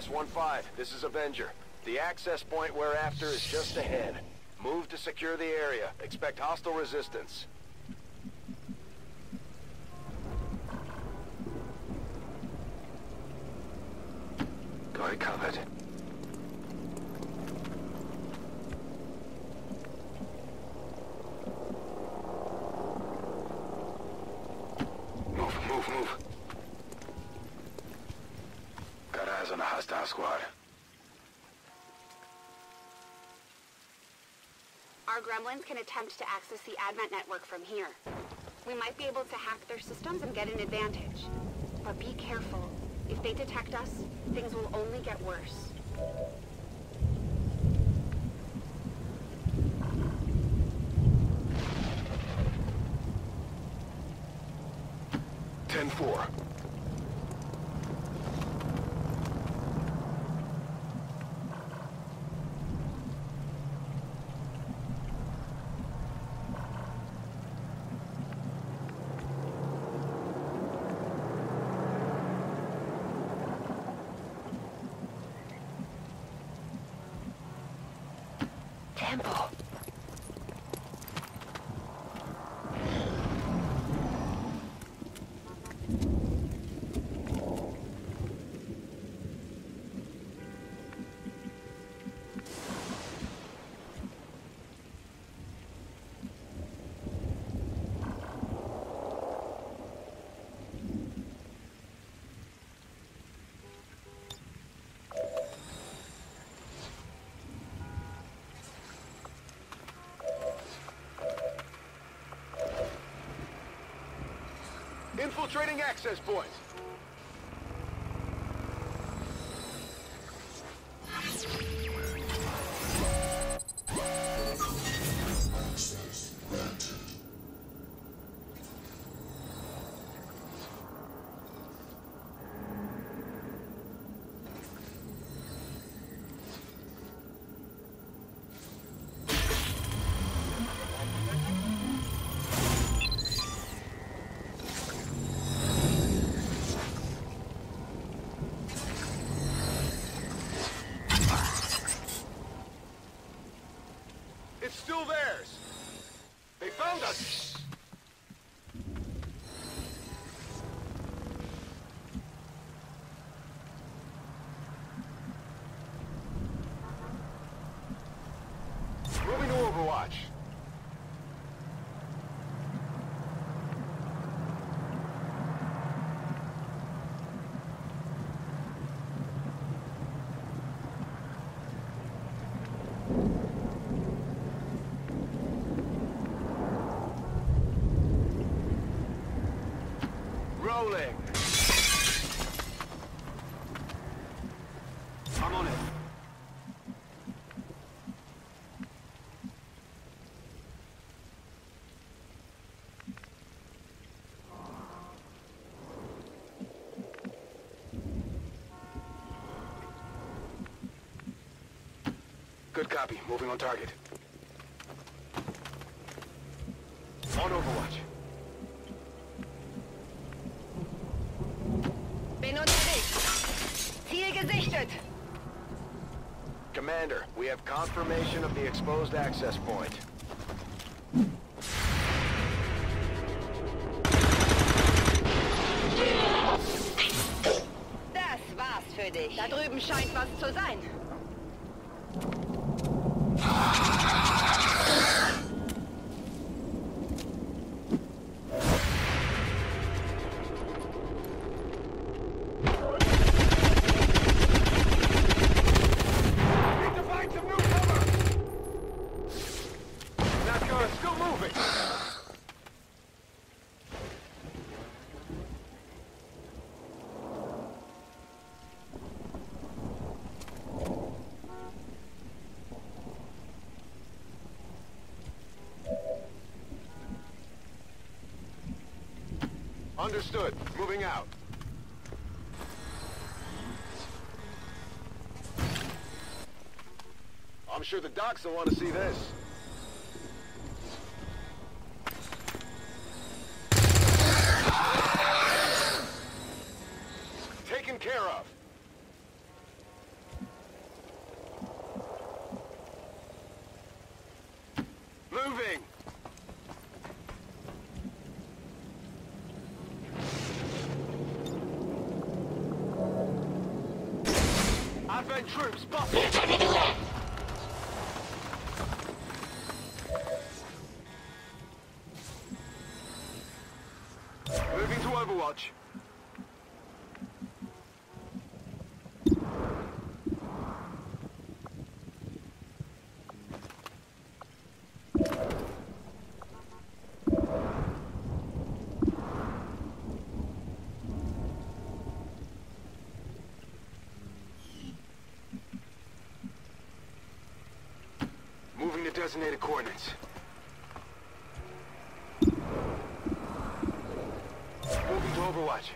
1-5. This is Avenger. The access point we're after is just ahead. Move to secure the area. Expect hostile resistance. Got it covered. Move, move, move. Got eyes on a hostile squad. Our gremlins can attempt to access the Advent network from here. We might be able to hack their systems and get an advantage. But be careful. If they detect us, things will only get worse. Ten four. Infiltrating access point. Rolling. I'm on it. Good copy. Moving on target. On Overwatch. Bin unterwegs. Ziel gesichtet. Commander, we have confirmation of the exposed access point. Das war's für dich. Da drüben scheint was zu sein. Understood. Moving out. I'm sure the docs will want to see this. Taken care of. Advent troops, spotted! Moving to Overwatch. Designated coordinates. Moving to Overwatch.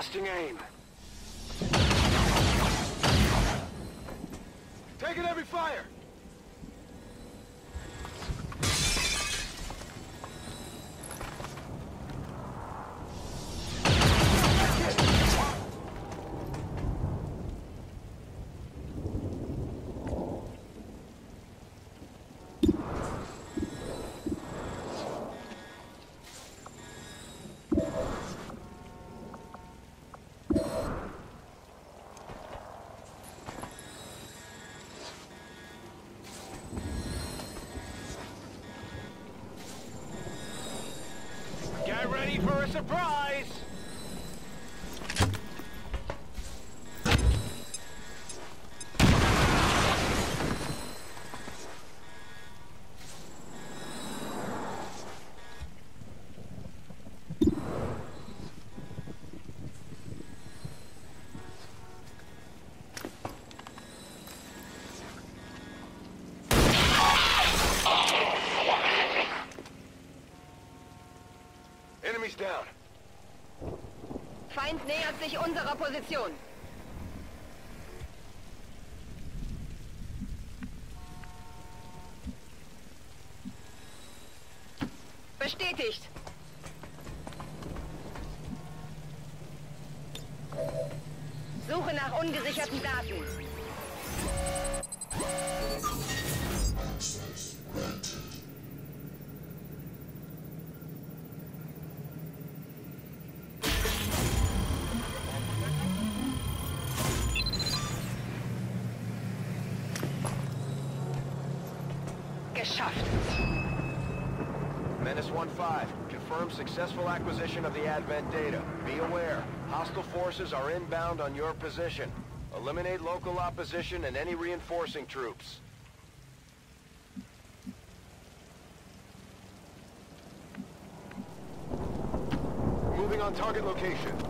Adjusting aim. Taking every fire! Surprise! Feind nähert sich unserer Position. Bestätigt. Suche nach ungesicherten Daten. 615. Confirm successful acquisition of the Advent data. Be aware, hostile forces are inbound on your position. Eliminate local opposition and any reinforcing troops. Moving on target location.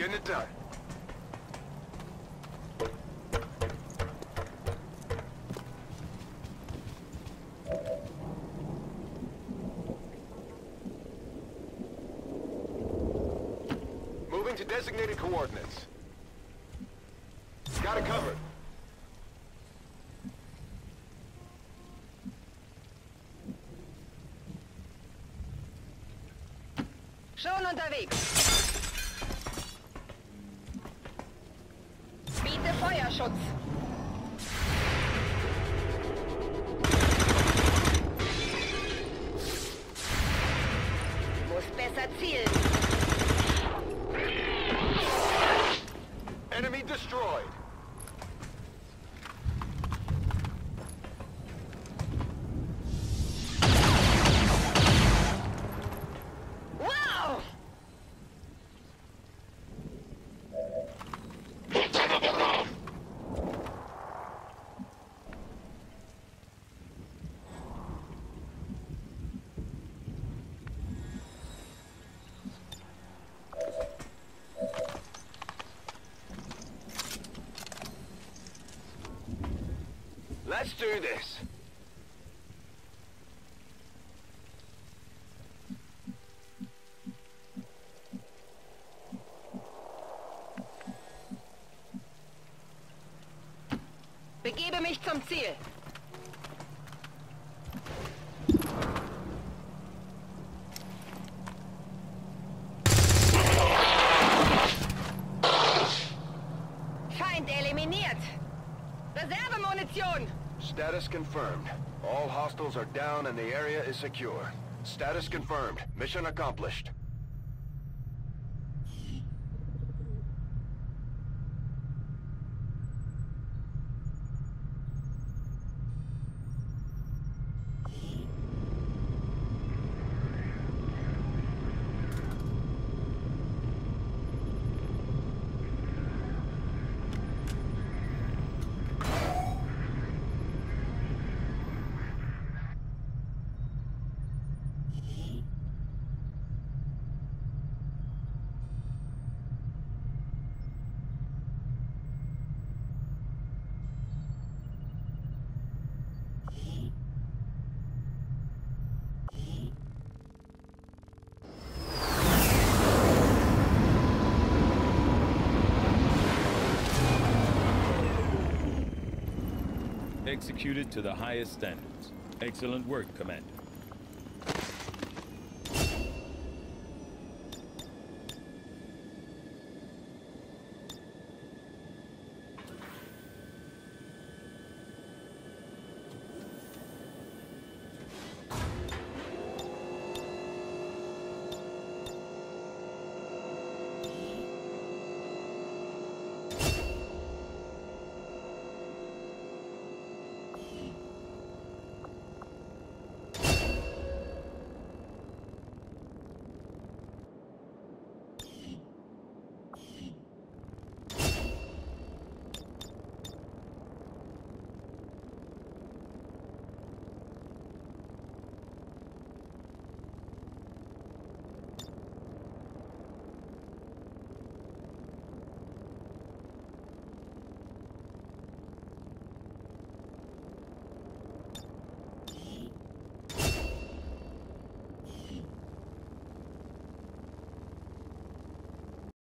Getting it done. Moving to designated coordinates. Got a covered. Schon unterwegs. Biete Let's do this. Reservemunition. Status confirmed. All hostiles are down and the area is secure. Status confirmed. Mission accomplished. Executed to the highest standards. Excellent work, Commander.